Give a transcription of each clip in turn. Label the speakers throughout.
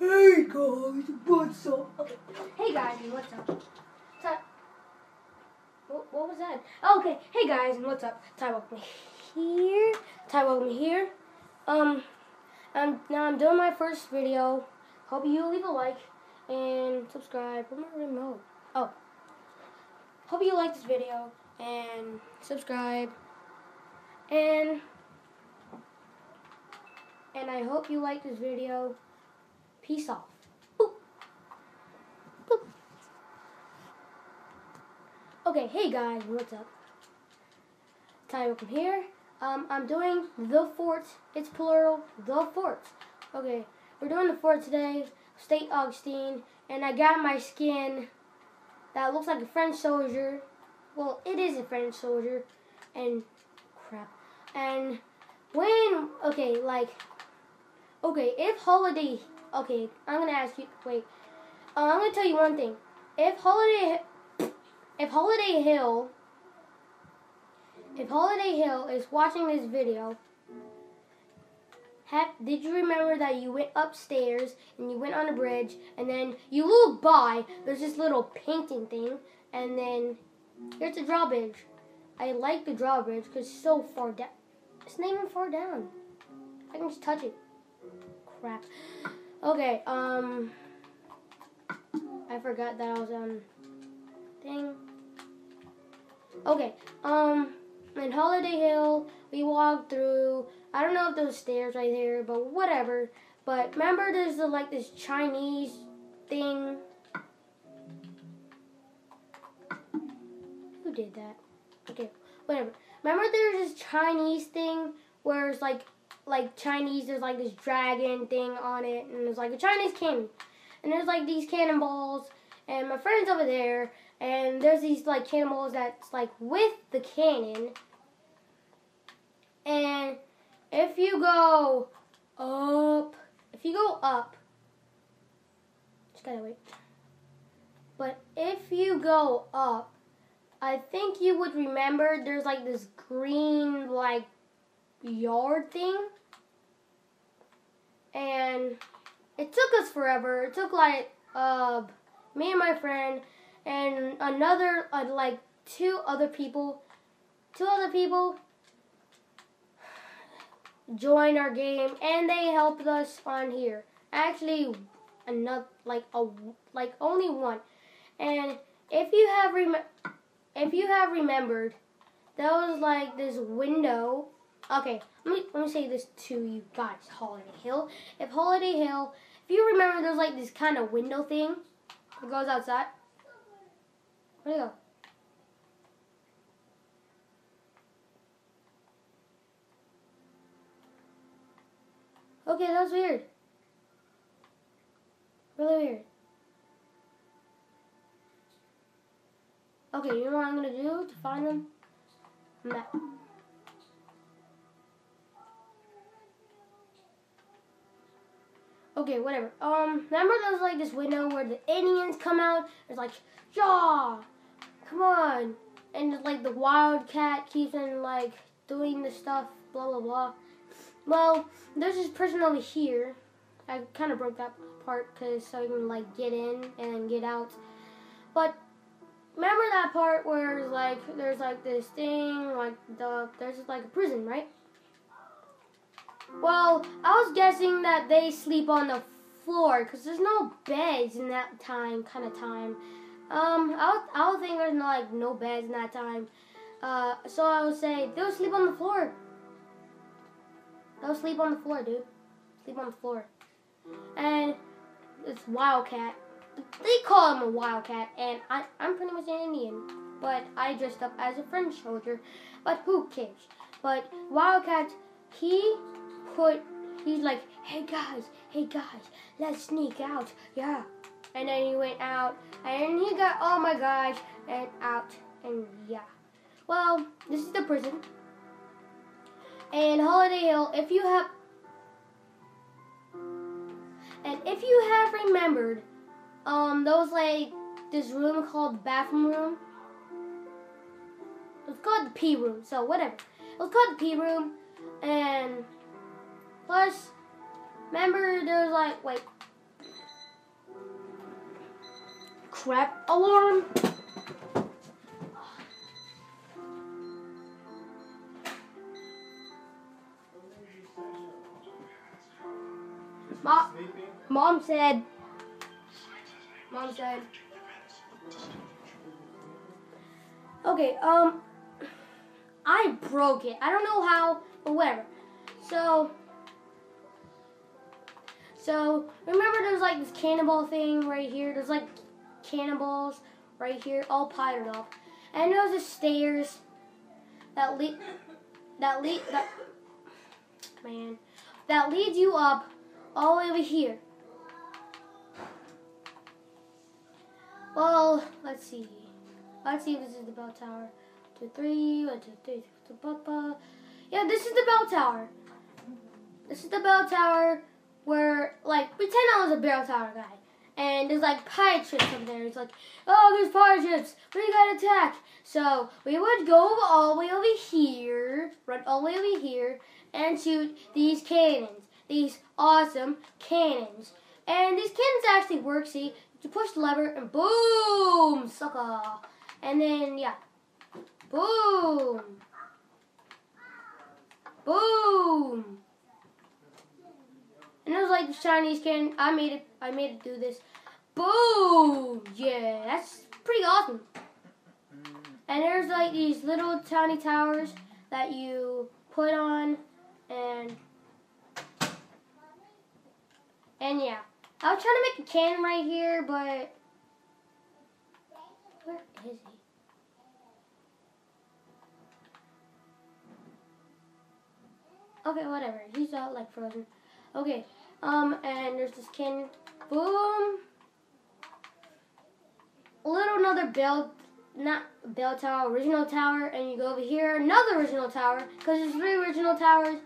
Speaker 1: Hey guys, what's up?
Speaker 2: Hey guys, what's up? Ty- what, what was that? Okay. Hey guys, and what's up? Ty welcome here. Ty welcome here. Um, um, now I'm doing my first video. Hope you leave a like and subscribe. Where's my remote? You like this video and subscribe. And and I hope you like this video. Peace off. Boop. Boop. Okay, hey guys, what's up? Ty welcome here. Um, I'm doing the fort. It's plural, the fort. Okay, we're doing the fort today. Saint Augustine, and I got my skin that looks like a French soldier. Well, it is a French soldier, and crap. And when okay, like okay, if holiday okay, I'm gonna ask you. Wait, uh, I'm gonna tell you one thing. If Holiday, if Holiday Hill, if Holiday Hill is watching this video, have, did you remember that you went upstairs and you went on a bridge and then you look by? There's this little painting thing, and then here's the drawbridge. I like the drawbridge because it's so far down. It's not even far down. I can just touch it. Crap. Okay, um, I forgot that I was on thing. Okay, um, in Holiday Hill, we walked through. I don't know if those stairs right there, but whatever. But remember, there's the, like this Chinese thing. Who did that? Okay, whatever. Remember, there's this Chinese thing where it's like like Chinese, there's like this dragon thing on it, and it's like a Chinese cannon. And there's like these cannonballs, and my friend's over there, and there's these like cannonballs that's like with the cannon. And if you go up, if you go up, just gotta wait. But if you go up, I think you would remember there's like this green like yard thing. And it took us forever. It took like uh, me and my friend and another uh, like two other people, two other people join our game and they helped us on here. Actually, another like a like only one. And if you have rem- if you have remembered, there was like this window Okay, let me let me say this to you guys, Holiday Hill. If Holiday Hill, if you remember, there's like this kind of window thing that goes outside. Where'd go? Okay, that's weird. Really weird. Okay, you know what I'm gonna do to find them? Okay, whatever. Um, remember there's like this window where the Indians come out? It's like, yeah, come on. And like the wildcat keeps on like doing the stuff, blah, blah, blah. Well, there's this person over here. I kind of broke that part because so I can like get in and get out. But remember that part where like there's like this thing, like the there's like a prison, right? Well, I was guessing that they sleep on the floor because there's no beds in that time, kind of time. Um, I would, I would think there's no like no beds in that time. Uh, so I would say they'll sleep on the floor. They'll sleep on the floor, dude. Sleep on the floor. And it's Wildcat. They call him a Wildcat, and I, I'm pretty much an Indian. But I dressed up as a French soldier. But who cares? But Wildcat, he put, he's like, hey guys, hey guys, let's sneak out, yeah. And then he went out, and he got oh my gosh, and out, and yeah. Well, this is the prison. And Holiday Hill, if you have, and if you have remembered, um, those like this room called bathroom room. It's called the P room, so whatever. It was called the P room, and plus, remember there was like wait, crap alarm. Mom, mom said. Mom said. Okay, um, I broke it. I don't know how, but whatever. So, so remember there's like this cannonball thing right here. There's like cannonballs right here, all piled up, and there's the stairs that lead, that lead, that man, that leads you up all over here. Well, let's see. Let's see if this is the bell tower. Two, three, one, two, three, two, ba, ba. Yeah, this is the bell tower. This is the bell tower where, like, pretend I was a bell tower guy. And there's like pirate ships up there. It's like, oh, there's pirate ships. We gotta attack. So we would go all the way over here, run all the way over here, and shoot these cannons. These awesome cannons. And these cannons actually work. See, you push the lever and boom, sucker. And then yeah, boom, boom. Chinese cannon. I made it. I made it do this. Boom! Yeah, that's pretty awesome. And there's like these little tiny towers that you put on, and and yeah, I was trying to make a cannon right here, but where is he? Okay, whatever. He's out like frozen. Okay, um, and there's this cannon. Boom. A little another bell, not bell tower, original tower, and you go over here, another original tower, because there's three original towers,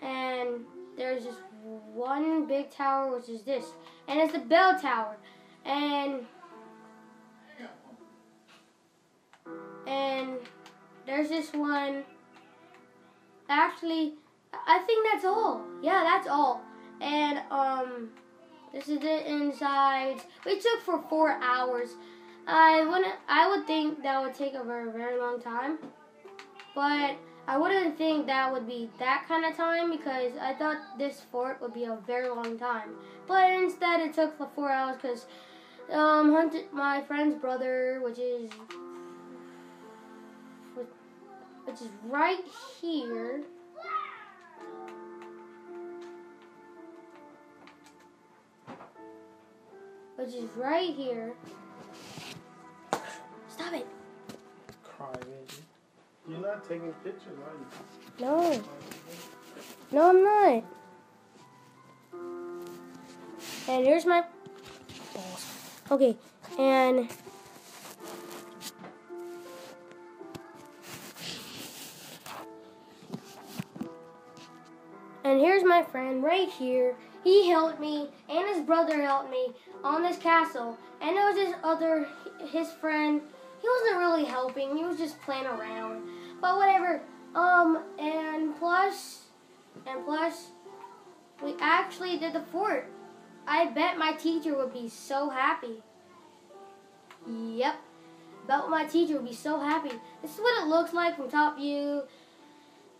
Speaker 2: and there's just one big tower, which is this, and it's the bell tower, and and there's this one. Actually, I think that's all. Yeah, that's all. And um, this is it inside. We took for four hours. I wouldn't. I would think that would take a very very long time, but I wouldn't think that would be that kind of time because I thought this fort would be a very long time. But instead, it took for four hours because um, hunted my friend's brother, which is which is right here. Which is right here. Stop it.
Speaker 3: Crybaby. You're not taking pictures, are you?
Speaker 2: No. No, I'm not. And here's my balls. Okay, and and here's my friend right here. He helped me, and his brother helped me on this castle. And there was this other, his friend. He wasn't really helping. He was just playing around. But whatever. Um, and plus, and plus, we actually did the fort. I bet my teacher would be so happy. Yep. Bet my teacher would be so happy. This is what it looks like from top view.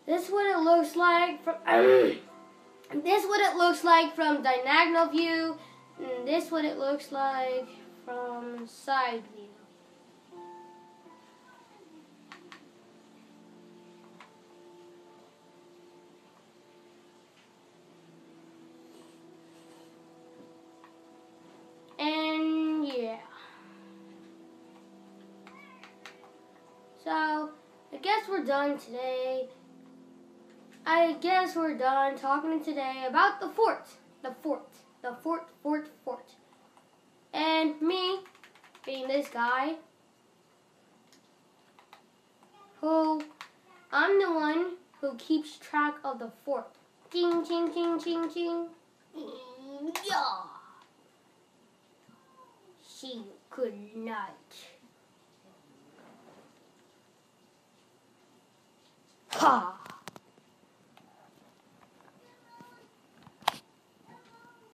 Speaker 2: This is what it looks like from. This is what it looks like from diagonal view. And this is what it looks like from side view. And yeah. So, I guess we're done today. I guess we're done talking today about the fort. The fort. The fort, fort, fort. And me, being this guy, who, I'm the one who keeps track of the fort. Ching, ching, ching, ching, ching. Yeah. See you. Good night. Ha!